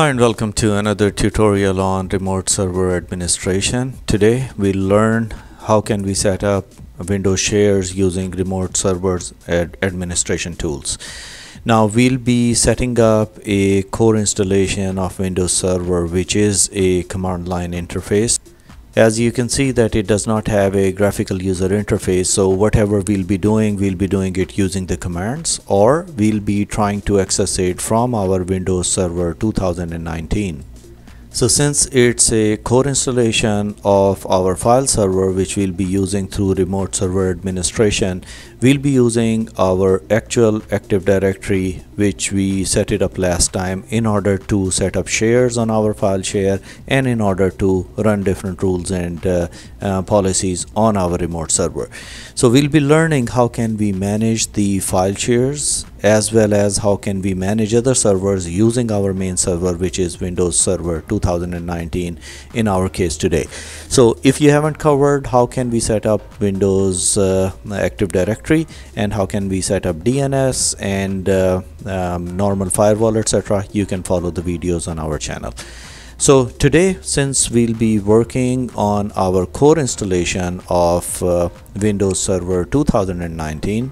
Hi and welcome to another tutorial on remote server administration. Today we'll learn how can we set up Windows shares using remote servers ad administration tools. Now we'll be setting up a core installation of Windows Server which is a command line interface as you can see that it does not have a graphical user interface so whatever we'll be doing we'll be doing it using the commands or we'll be trying to access it from our Windows Server 2019 so since it's a core installation of our file server which we'll be using through remote server administration we'll be using our actual active directory which we set it up last time in order to set up shares on our file share and in order to run different rules and uh, uh, policies on our remote server. So we'll be learning how can we manage the file shares as well as how can we manage other servers using our main server which is Windows Server 2019 in our case today. So if you haven't covered how can we set up Windows uh, Active Directory? And how can we set up DNS and uh, um, normal firewall etc you can follow the videos on our channel. So today since we'll be working on our core installation of uh, Windows Server 2019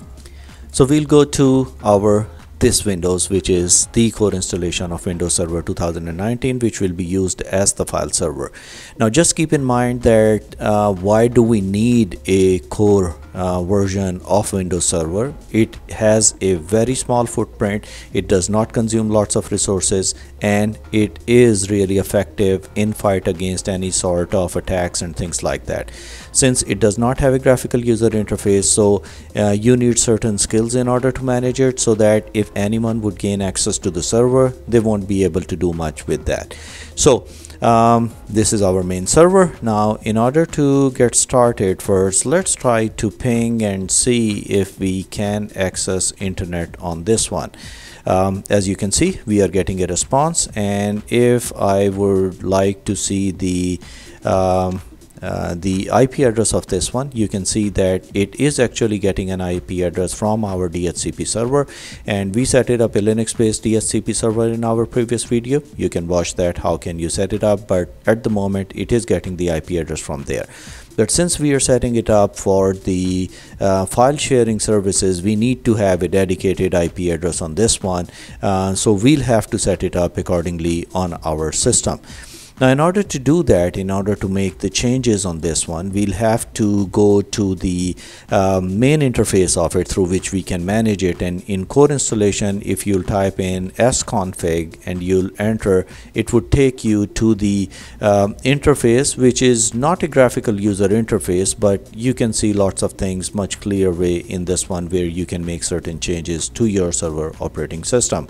so we'll go to our this Windows which is the core installation of Windows Server 2019 which will be used as the file server. Now just keep in mind that uh, why do we need a core uh, version of Windows Server. It has a very small footprint, it does not consume lots of resources and it is really effective in fight against any sort of attacks and things like that. Since it does not have a graphical user interface so uh, you need certain skills in order to manage it so that if anyone would gain access to the server they won't be able to do much with that. So um, this is our main server now in order to get started first let's try to ping and see if we can access internet on this one um, as you can see we are getting a response and if I would like to see the um, uh, the IP address of this one you can see that it is actually getting an IP address from our DHCP server. And we set it up a Linux based DHCP server in our previous video. You can watch that how can you set it up but at the moment it is getting the IP address from there. But since we are setting it up for the uh, file sharing services we need to have a dedicated IP address on this one. Uh, so we'll have to set it up accordingly on our system now in order to do that, in order to make the changes on this one, we'll have to go to the um, main interface of it through which we can manage it. And in core installation, if you'll type in sconfig and you'll enter, it would take you to the um, interface, which is not a graphical user interface, but you can see lots of things much clearer way in this one where you can make certain changes to your server operating system.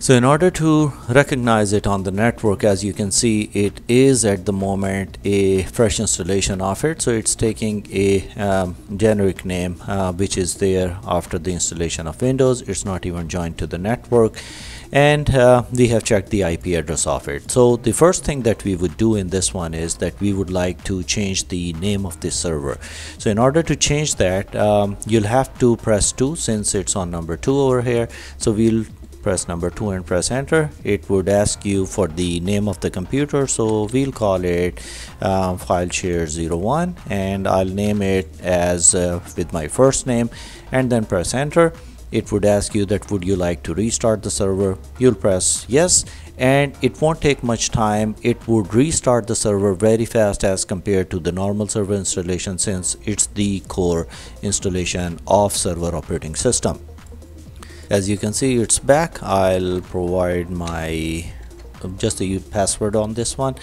So in order to recognize it on the network, as you can see, it is at the moment a fresh installation of it. So it's taking a um, generic name, uh, which is there after the installation of Windows. It's not even joined to the network. And uh, we have checked the IP address of it. So the first thing that we would do in this one is that we would like to change the name of this server. So in order to change that, um, you'll have to press 2 since it's on number 2 over here. So we'll press number 2 and press enter. It would ask you for the name of the computer so we'll call it uh, file share 01 and I'll name it as uh, with my first name and then press enter. It would ask you that would you like to restart the server? You'll press yes and it won't take much time. It would restart the server very fast as compared to the normal server installation since it's the core installation of server operating system as you can see it's back. I'll provide my just the password on this one.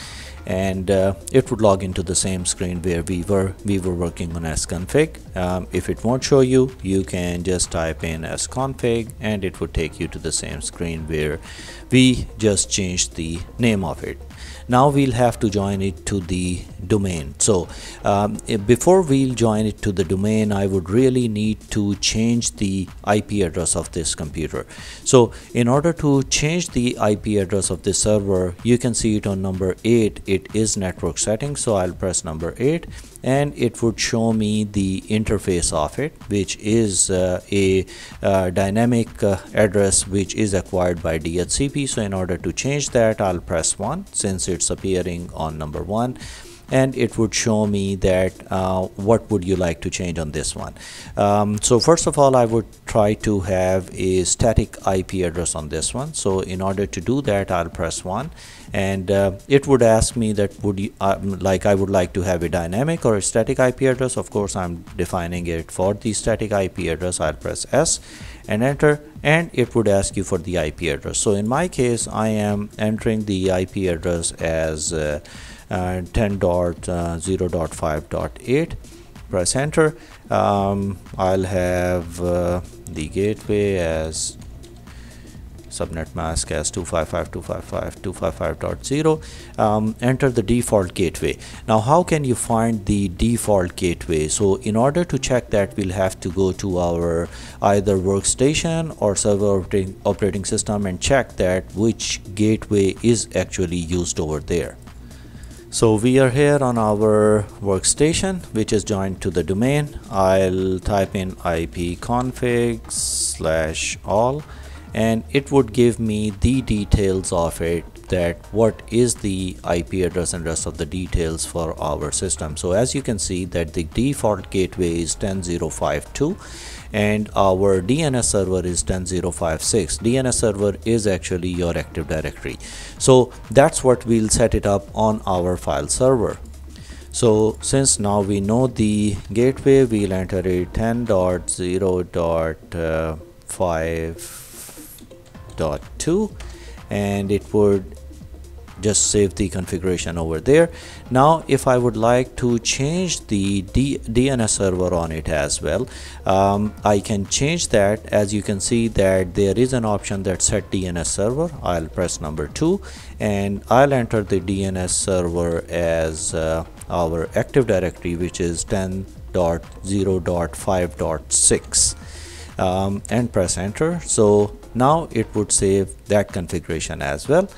And uh, it would log into the same screen where we were we were working on sconfig um, if it won't show you you can just type in sconfig and it would take you to the same screen where we just changed the name of it now we'll have to join it to the domain. So um, eh, before we'll join it to the domain I would really need to change the IP address of this computer. So in order to change the IP address of this server you can see it on number 8 it is network settings so I'll press number 8 and it would show me the interface of it which is uh, a uh, dynamic uh, address which is acquired by DHCP so in order to change that I'll press 1 since it's appearing on number 1 and it would show me that uh, what would you like to change on this one. Um, so first of all I would try to have a static IP address on this one. So in order to do that I'll press 1 and uh, it would ask me that would you uh, like I would like to have a dynamic or a static IP address. Of course I'm defining it for the static IP address. I'll press S and enter and it would ask you for the IP address. So in my case I am entering the IP address as uh, uh, 10.0.5.8 press enter. Um, I'll have uh, the gateway as subnet mask as 255.255.255.0 um, enter the default gateway. Now how can you find the default gateway? So in order to check that we'll have to go to our either workstation or server operating system and check that which gateway is actually used over there so we are here on our workstation which is joined to the domain. I'll type in ipconfig slash all and it would give me the details of it that what is the IP address and rest of the details for our system. So as you can see that the default gateway is 10052 and our DNS server is 10056 DNS server is actually your active directory. So that's what we'll set it up on our file server. So since now we know the gateway we'll enter it 10.0.5.2 and it would just save the configuration over there. Now if I would like to change the D DNS server on it as well um, I can change that. As you can see that there is an option that set DNS server. I'll press number two and I'll enter the DNS server as uh, our active directory which is 10.0.5.6 um, and press enter. So now it would save that configuration as well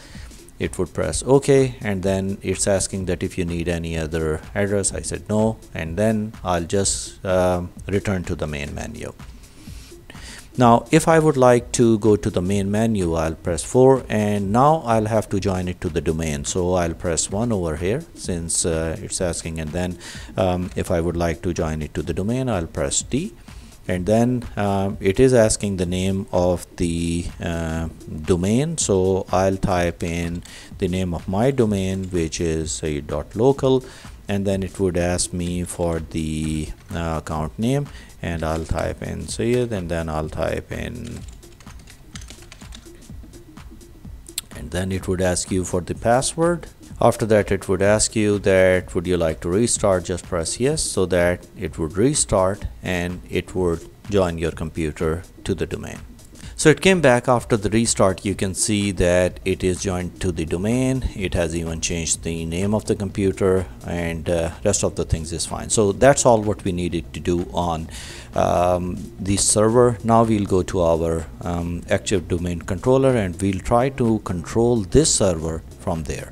it would press OK and then it's asking that if you need any other address. I said no and then I'll just um, return to the main menu. Now if I would like to go to the main menu I'll press 4 and now I'll have to join it to the domain. So I'll press 1 over here since uh, it's asking and then um, if I would like to join it to the domain I'll press D and then uh, it is asking the name of the uh, domain. So I'll type in the name of my domain which is a dot local. And then it would ask me for the uh, account name. And I'll type in Syed and then I'll type in and then it would ask you for the password after that it would ask you that would you like to restart? Just press yes so that it would restart and it would join your computer to the domain. So it came back after the restart. You can see that it is joined to the domain. It has even changed the name of the computer and uh, rest of the things is fine. So that's all what we needed to do on um, the server. Now we'll go to our um, active domain controller and we'll try to control this server from there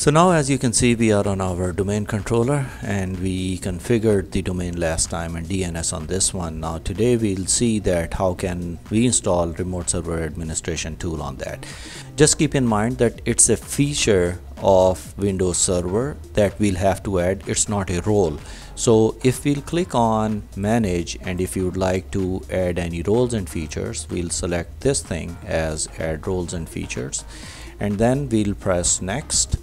so now as you can see we are on our domain controller and we configured the domain last time and DNS on this one. Now today we'll see that how can we install remote server administration tool on that. Just keep in mind that it's a feature of Windows Server that we'll have to add. It's not a role. So if we'll click on manage and if you would like to add any roles and features, we'll select this thing as add roles and features and then we'll press next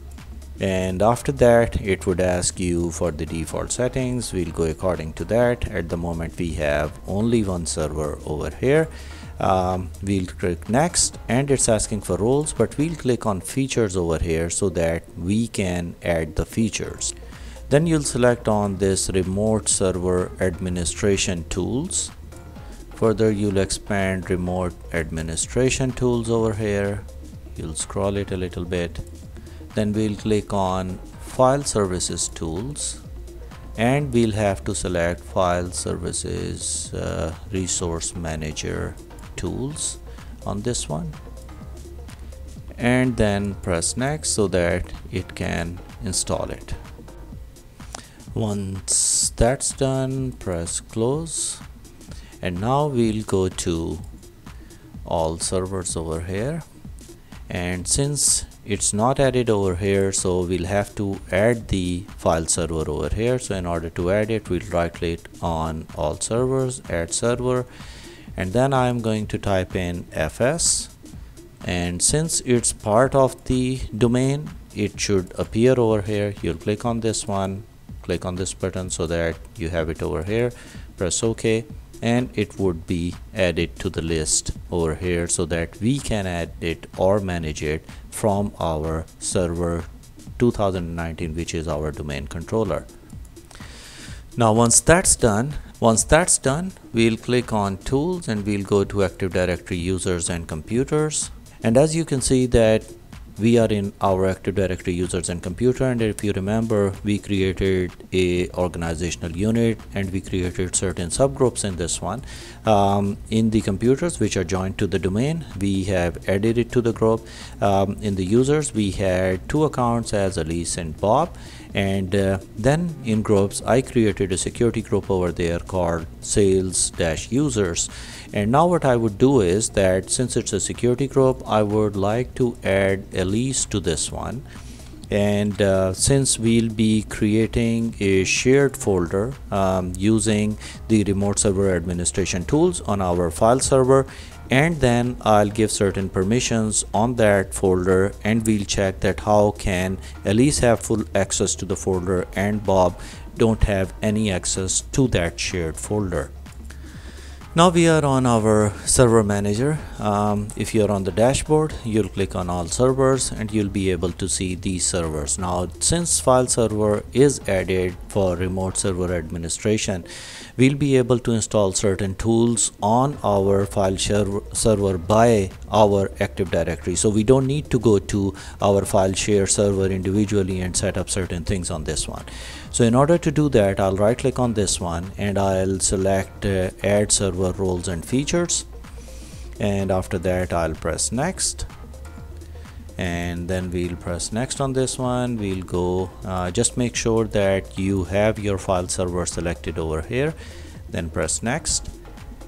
and after that it would ask you for the default settings. We'll go according to that. At the moment we have only one server over here. Um, we'll click next and it's asking for roles but we'll click on features over here so that we can add the features. Then you'll select on this remote server administration tools. Further you'll expand remote administration tools over here. You'll scroll it a little bit then we'll click on file services tools and we'll have to select file services uh, resource manager tools on this one. And then press next so that it can install it. Once that's done press close. And now we'll go to all servers over here. And since it's not added over here so we'll have to add the file server over here. So in order to add it we'll right click on all servers add server and then I'm going to type in fs and since it's part of the domain it should appear over here. You'll click on this one click on this button so that you have it over here. Press ok and it would be added to the list over here so that we can add it or manage it from our server 2019 which is our domain controller. Now once that's done once that's done we'll click on tools and we'll go to active directory users and computers. And as you can see that we are in our active directory users and computer and if you remember we created a organizational unit and we created certain subgroups in this one. Um, in the computers which are joined to the domain we have added it to the group. Um, in the users we had two accounts as Elise and Bob and uh, then in groups I created a security group over there called sales dash users and now what I would do is that since it's a security group I would like to add Elise to this one. And uh, since we'll be creating a shared folder um, using the remote server administration tools on our file server and then I'll give certain permissions on that folder and we'll check that how can Elise have full access to the folder and Bob don't have any access to that shared folder now we are on our server manager. Um, if you're on the dashboard you'll click on all servers and you'll be able to see these servers. Now since file server is added for remote server administration we'll be able to install certain tools on our file share server by our active directory. So we don't need to go to our file share server individually and set up certain things on this one. So in order to do that I'll right click on this one and I'll select uh, add server roles and features. And after that I'll press next and then we'll press next on this one. We'll go uh, just make sure that you have your file server selected over here. Then press next.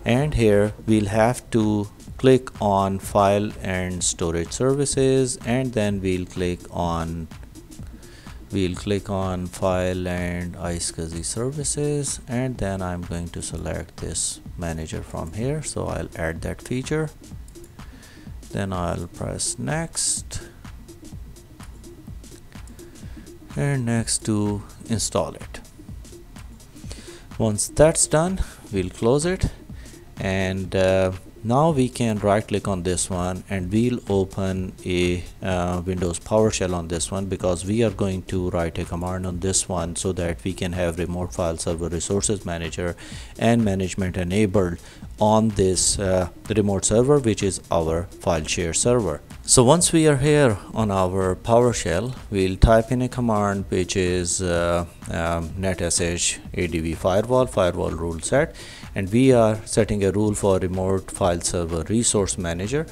And here we'll have to click on file and storage services. And then we'll click on we'll click on file and iSCSI services. And then I'm going to select this manager from here. So I'll add that feature then I'll press next. And next to install it. Once that's done we'll close it. And uh, now we can right click on this one and we'll open a uh, Windows PowerShell on this one because we are going to write a command on this one so that we can have remote file server resources manager and management enabled on this uh, remote server which is our file share server. So once we are here on our PowerShell we'll type in a command which is uh, um, netsh adv firewall firewall rule set and we are setting a rule for remote file server resource manager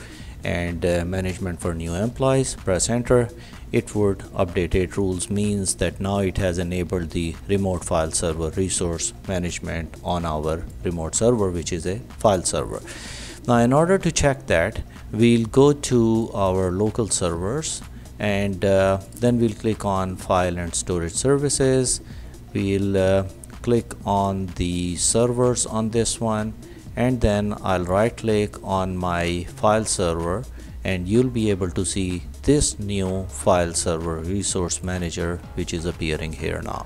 and uh, management for new employees press enter it would updated rules means that now it has enabled the remote file server resource management on our remote server which is a file server. Now in order to check that we'll go to our local servers and uh, then we'll click on file and storage services. We'll uh, click on the servers on this one and then I'll right click on my file server and you'll be able to see this new file server resource manager which is appearing here now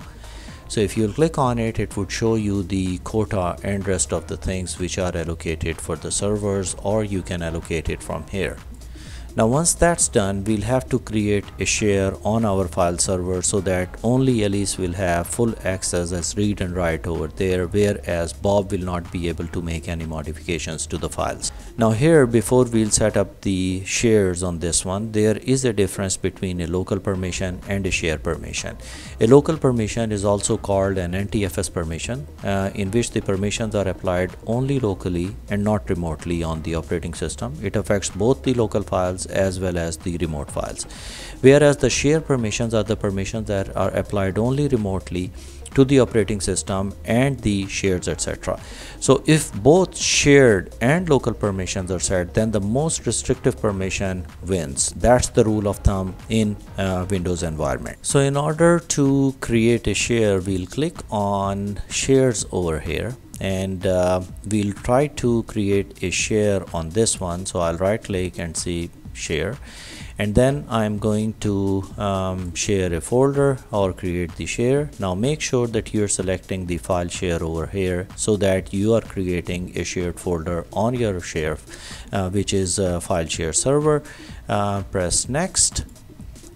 so if you click on it it would show you the quota and rest of the things which are allocated for the servers or you can allocate it from here now once that's done, we'll have to create a share on our file server so that only Elise will have full access as read and write over there whereas Bob will not be able to make any modifications to the files. Now here before we'll set up the shares on this one, there is a difference between a local permission and a share permission. A local permission is also called an NTFS permission uh, in which the permissions are applied only locally and not remotely on the operating system. It affects both the local files as well as the remote files whereas the share permissions are the permissions that are applied only remotely to the operating system and the shares etc so if both shared and local permissions are set then the most restrictive permission wins. That's the rule of thumb in uh, windows environment. So in order to create a share we'll click on shares over here and uh, we'll try to create a share on this one. So I'll right click and see share and then I'm going to um, share a folder or create the share. Now make sure that you're selecting the file share over here so that you are creating a shared folder on your share uh, which is a file share server. Uh, press next.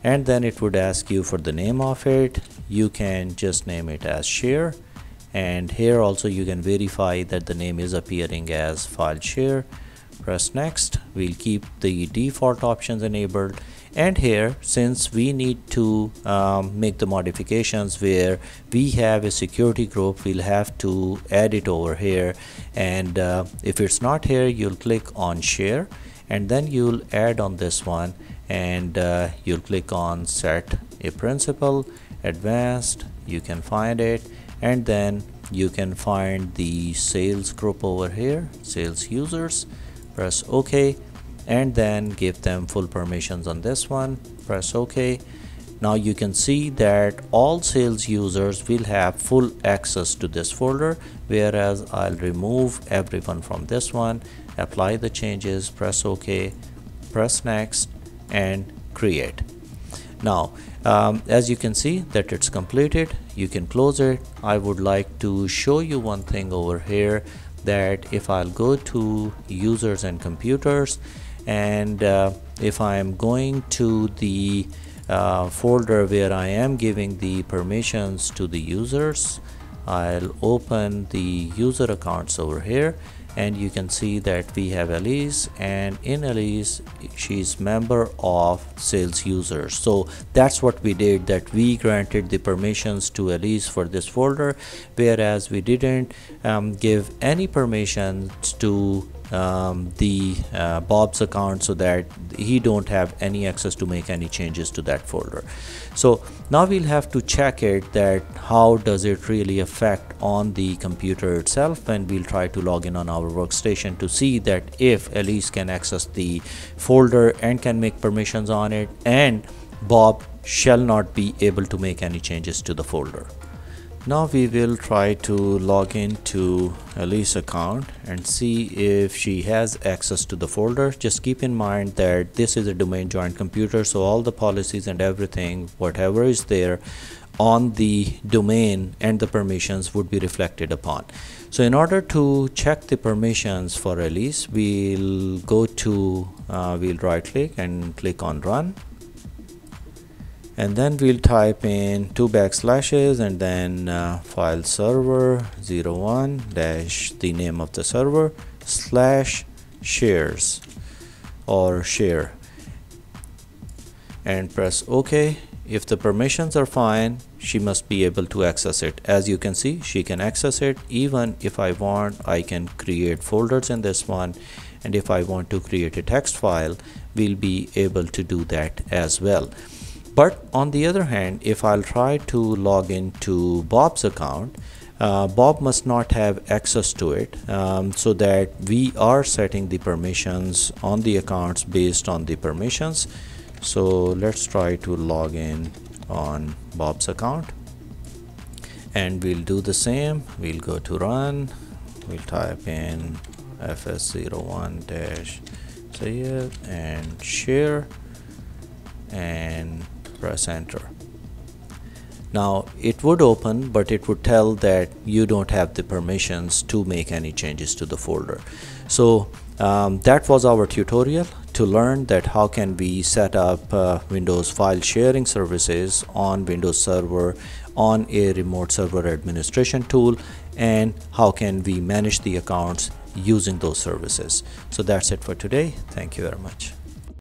And then it would ask you for the name of it. You can just name it as share. And here also you can verify that the name is appearing as file share press next. We'll keep the default options enabled. And here since we need to um, make the modifications where we have a security group we'll have to add it over here. And uh, if it's not here you'll click on share and then you'll add on this one. And uh, you'll click on set a principal advanced you can find it. And then you can find the sales group over here sales users press ok and then give them full permissions on this one. Press ok. Now you can see that all sales users will have full access to this folder whereas I'll remove everyone from this one apply the changes press ok press next and create. Now um, as you can see that it's completed you can close it. I would like to show you one thing over here that if I'll go to users and computers and uh, if I'm going to the uh, folder where I am giving the permissions to the users I'll open the user accounts over here and you can see that we have Elise and in Elise she's member of sales users. So that's what we did that we granted the permissions to Elise for this folder whereas we didn't um, give any permissions to um, the uh, Bob's account so that he don't have any access to make any changes to that folder. So now we'll have to check it that how does it really affect on the computer itself and we'll try to log in on our workstation to see that if Elise can access the folder and can make permissions on it and Bob shall not be able to make any changes to the folder now we will try to log into Elise account and see if she has access to the folder. Just keep in mind that this is a domain joined computer so all the policies and everything whatever is there on the domain and the permissions would be reflected upon. So in order to check the permissions for Elise we'll go to uh, we'll right click and click on run and then we'll type in two backslashes and then uh, file server 01 dash the name of the server slash shares or share. And press ok. If the permissions are fine she must be able to access it. As you can see she can access it. Even if I want I can create folders in this one. And if I want to create a text file we'll be able to do that as well but on the other hand if I'll try to log into Bob's account uh, Bob must not have access to it um, so that we are setting the permissions on the accounts based on the permissions. So let's try to log in on Bob's account. And we'll do the same. We'll go to run. We'll type in fs01 dash save and share. And press enter now it would open but it would tell that you don't have the permissions to make any changes to the folder. So um, that was our tutorial to learn that how can we set up uh, Windows file sharing services on Windows Server on a remote server administration tool and how can we manage the accounts using those services. So that's it for today. Thank you very much